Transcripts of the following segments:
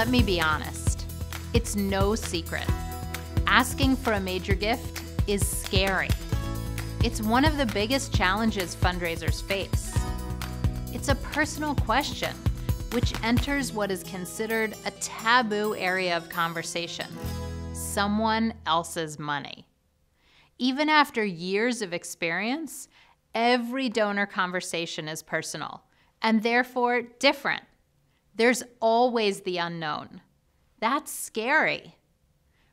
Let me be honest, it's no secret. Asking for a major gift is scary. It's one of the biggest challenges fundraisers face. It's a personal question, which enters what is considered a taboo area of conversation someone else's money. Even after years of experience, every donor conversation is personal and therefore different. There's always the unknown. That's scary.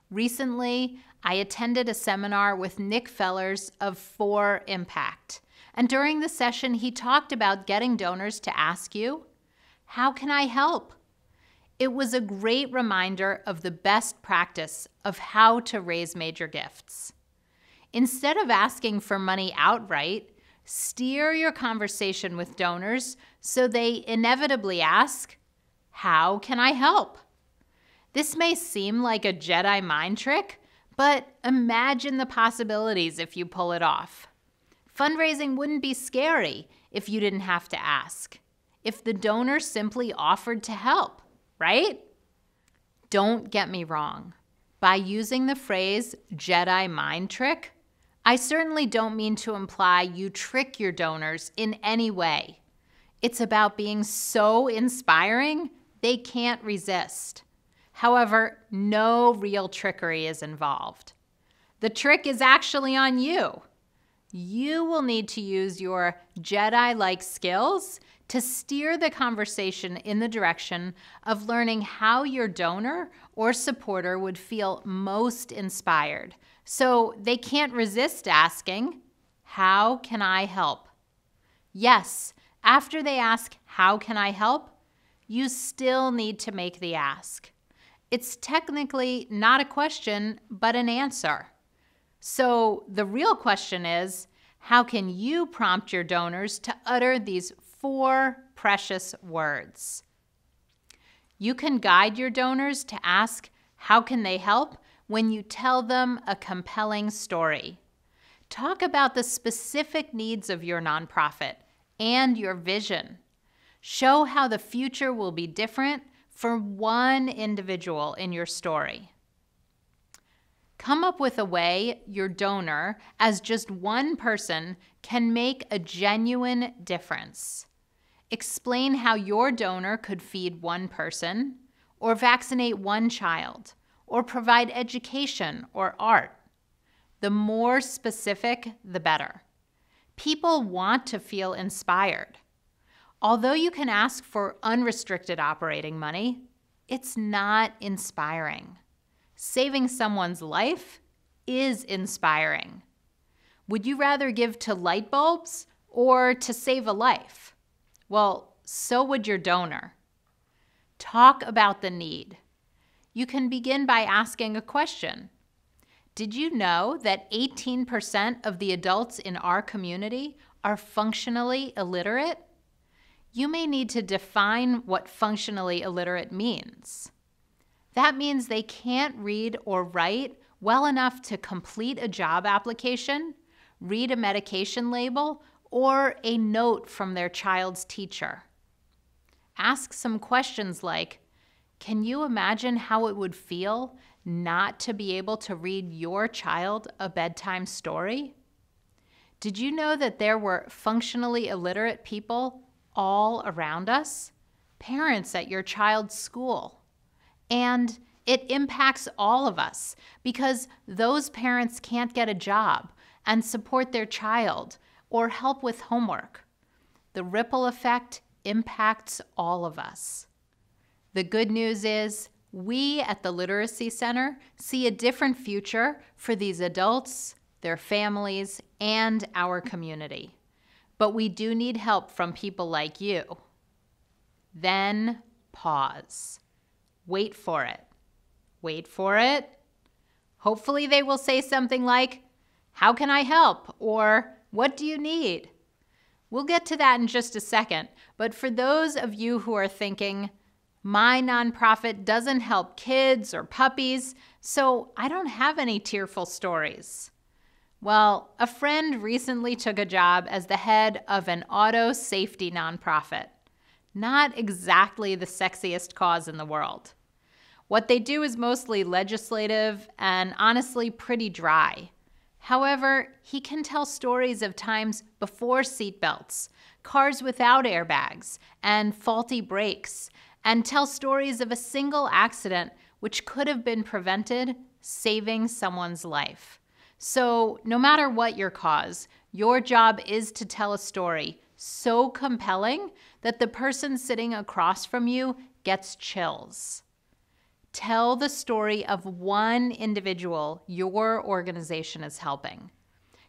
Recently, I attended a seminar with Nick Fellers of For Impact. And during the session, he talked about getting donors to ask you, How can I help? It was a great reminder of the best practice of how to raise major gifts. Instead of asking for money outright, steer your conversation with donors so they inevitably ask, How can I help? This may seem like a Jedi mind trick, but imagine the possibilities if you pull it off. Fundraising wouldn't be scary if you didn't have to ask, if the donor simply offered to help, right? Don't get me wrong. By using the phrase Jedi mind trick, I certainly don't mean to imply you trick your donors in any way. It's about being so inspiring they can't resist. However, no real trickery is involved. The trick is actually on you. You will need to use your Jedi like skills to steer the conversation in the direction of learning how your donor or supporter would feel most inspired. So they can't resist asking, How can I help? Yes, after they ask, How can I help? You still need to make the ask. It's technically not a question, but an answer. So the real question is how can you prompt your donors to utter these four precious words? You can guide your donors to ask how can they help when you tell them a compelling story. Talk about the specific needs of your nonprofit and your vision. Show how the future will be different for one individual in your story. Come up with a way your donor, as just one person, can make a genuine difference. Explain how your donor could feed one person, or vaccinate one child, or provide education or art. The more specific, the better. People want to feel inspired. Although you can ask for unrestricted operating money, it's not inspiring. Saving someone's life is inspiring. Would you rather give to light bulbs or to save a life? Well, so would your donor. Talk about the need. You can begin by asking a question. Did you know that 18% of the adults in our community are functionally illiterate? You may need to define what functionally illiterate means. That means they can't read or write well enough to complete a job application, read a medication label, or a note from their child's teacher. Ask some questions like Can you imagine how it would feel not to be able to read your child a bedtime story? Did you know that there were functionally illiterate people all around us, parents at your child's school. And it impacts all of us because those parents can't get a job and support their child or help with homework. The ripple effect impacts all of us. The good news is we at the Literacy Center see a different future for these adults, their families, and our community. But we do need help from people like you. Then pause. Wait for it. Wait for it. Hopefully, they will say something like, How can I help? or What do you need? We'll get to that in just a second. But for those of you who are thinking, my nonprofit doesn't help kids or puppies, so I don't have any tearful stories. Well, a friend recently took a job as the head of an auto safety nonprofit. Not exactly the sexiest cause in the world. What they do is mostly legislative and honestly pretty dry. However, he can tell stories of times before seatbelts, cars without airbags, and faulty brakes, and tell stories of a single accident which could have been prevented, saving someone's life. So, no matter what your cause, your job is to tell a story so compelling that the person sitting across from you gets chills. Tell the story of one individual your organization is helping.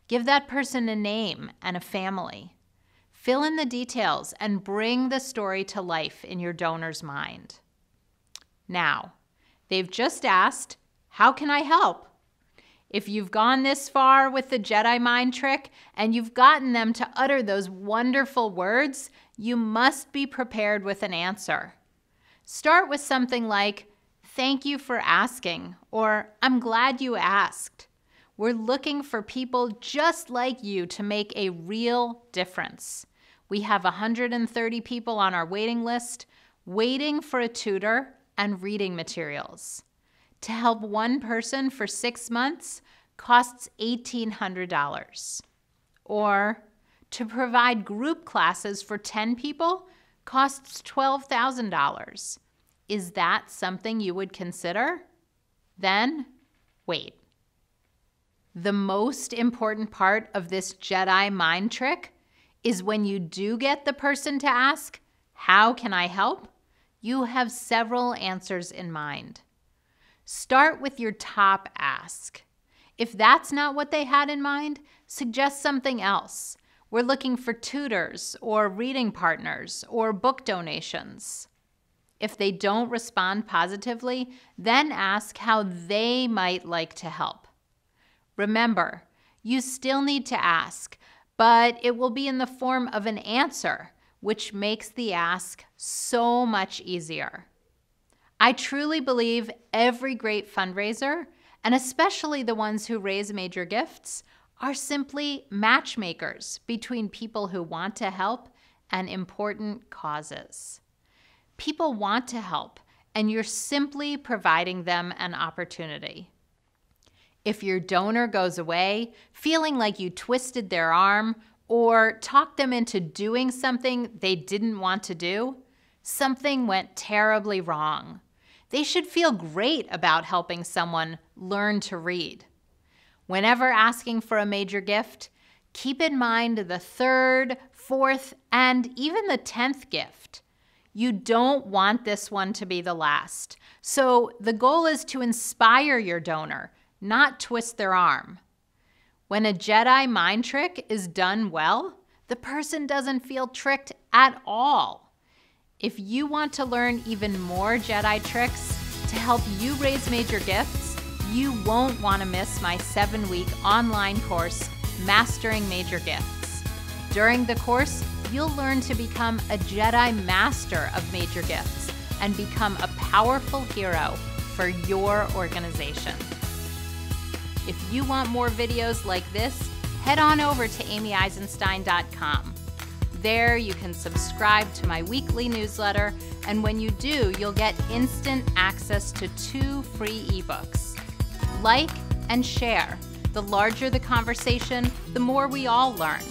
Give that person a name and a family. Fill in the details and bring the story to life in your donor's mind. Now, they've just asked, How can I help? If you've gone this far with the Jedi mind trick and you've gotten them to utter those wonderful words, you must be prepared with an answer. Start with something like, Thank you for asking, or I'm glad you asked. We're looking for people just like you to make a real difference. We have 130 people on our waiting list waiting for a tutor and reading materials. To help one person for six months costs $1,800. Or to provide group classes for 10 people costs $12,000. Is that something you would consider? Then wait. The most important part of this Jedi mind trick is when you do get the person to ask, How can I help? You have several answers in mind. Start with your top ask. If that's not what they had in mind, suggest something else. We're looking for tutors or reading partners or book donations. If they don't respond positively, then ask how they might like to help. Remember, you still need to ask, but it will be in the form of an answer, which makes the ask so much easier. I truly believe every great fundraiser, and especially the ones who raise major gifts, are simply matchmakers between people who want to help and important causes. People want to help, and you're simply providing them an opportunity. If your donor goes away feeling like you twisted their arm or talked them into doing something they didn't want to do, something went terribly wrong. They should feel great about helping someone learn to read. Whenever asking for a major gift, keep in mind the third, fourth, and even the tenth gift. You don't want this one to be the last. So the goal is to inspire your donor not twist their arm. When a Jedi mind trick is done well, the person doesn't feel tricked at all. If you want to learn even more Jedi tricks to help you raise major gifts, you won't want to miss my seven week online course, Mastering Major Gifts. During the course, you'll learn to become a Jedi master of major gifts and become a powerful hero for your organization. If you want more videos like this, head on over to amyeisenstein.com. There, you can subscribe to my weekly newsletter, and when you do, you'll get instant access to two free ebooks. Like and share. The larger the conversation, the more we all learn.